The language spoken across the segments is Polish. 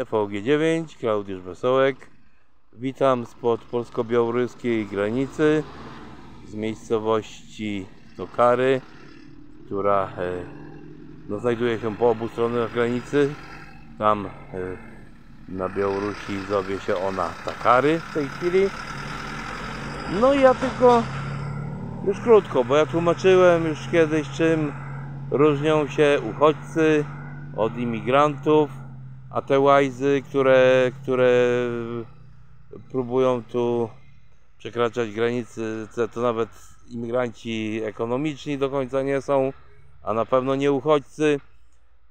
TVG9, Klaudiusz Wesołek. Witam spod polsko-białoruskiej granicy z miejscowości Tokary, która e, no, znajduje się po obu stronach granicy. Tam e, na Białorusi zowie się ona Takary w tej chwili. No i ja tylko już krótko, bo ja tłumaczyłem już kiedyś czym różnią się uchodźcy od imigrantów, a te łajzy, które, które próbują tu przekraczać granice, to nawet imigranci ekonomiczni do końca nie są, a na pewno nie uchodźcy.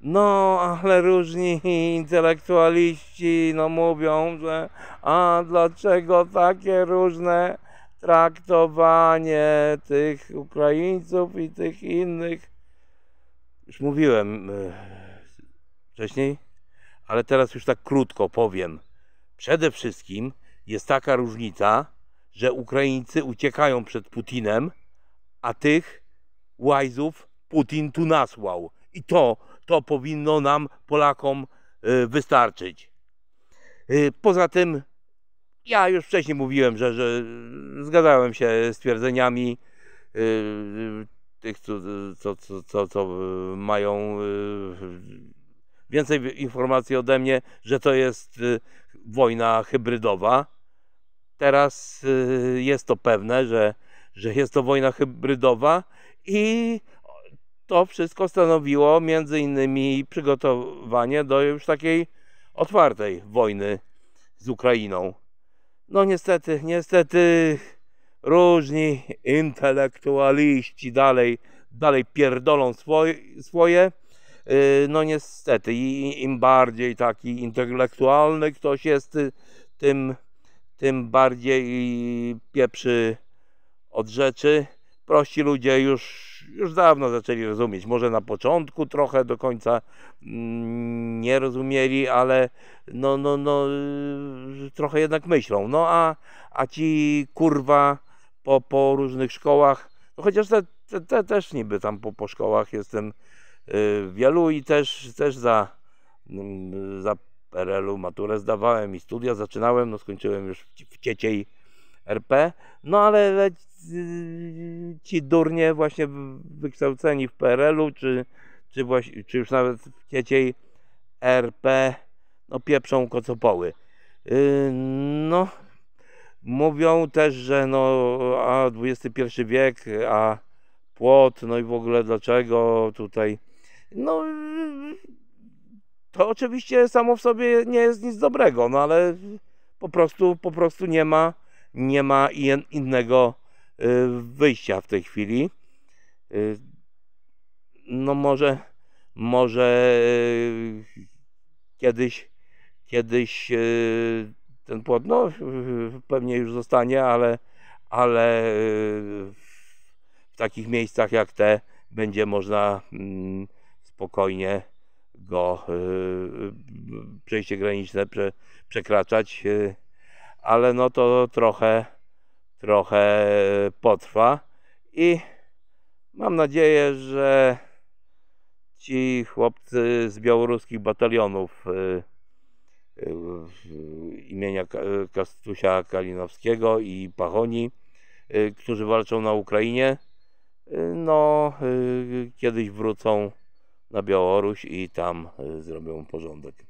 No, ale różni intelektualiści no mówią, że a dlaczego takie różne traktowanie tych Ukraińców i tych innych. Już mówiłem e, wcześniej, ale teraz już tak krótko powiem. Przede wszystkim jest taka różnica, że Ukraińcy uciekają przed Putinem, a tych łajzów Putin tu nasłał. I to, to powinno nam, Polakom, e, wystarczyć. E, poza tym, ja już wcześniej mówiłem, że, że zgadzałem się z twierdzeniami e, tych, co, co, co, co mają więcej informacji ode mnie, że to jest wojna hybrydowa. Teraz jest to pewne, że, że jest to wojna hybrydowa i to wszystko stanowiło między innymi przygotowanie do już takiej otwartej wojny z Ukrainą. No niestety, niestety różni intelektualiści dalej, dalej pierdolą swoje, swoje. No niestety, im bardziej taki intelektualny ktoś jest, tym, tym bardziej pieprzy od rzeczy. Prości ludzie już już dawno zaczęli rozumieć. Może na początku trochę do końca mm, nie rozumieli, ale no, no, no, y, trochę jednak myślą. No a, a ci kurwa po, po różnych szkołach, no chociaż te, te, te też niby tam po, po szkołach jestem y, wielu i też, też za, mm, za PRL-u maturę zdawałem i studia zaczynałem, no skończyłem już w cieciej RP, no ale ci durnie właśnie wykształceni w PRL-u, czy, czy, czy już nawet w cieciej RP, no pieprzą kocopoły. Yy, no, mówią też, że no, a XXI wiek, a płot, no i w ogóle dlaczego tutaj, no, to oczywiście samo w sobie nie jest nic dobrego, no ale po prostu, po prostu nie ma, nie ma innego Y, wyjścia w tej chwili. Y, no może, może y, kiedyś, kiedyś ten płot, no pewnie już zostanie, ale, ale w takich miejscach jak te będzie można mm, spokojnie go przejście graniczne prze, przekraczać, ale no to trochę trochę potrwa i mam nadzieję, że ci chłopcy z białoruskich batalionów y, y, imienia Kastusia Kalinowskiego i Pachoni, y, którzy walczą na Ukrainie, no kiedyś wrócą na Białoruś i tam zrobią porządek.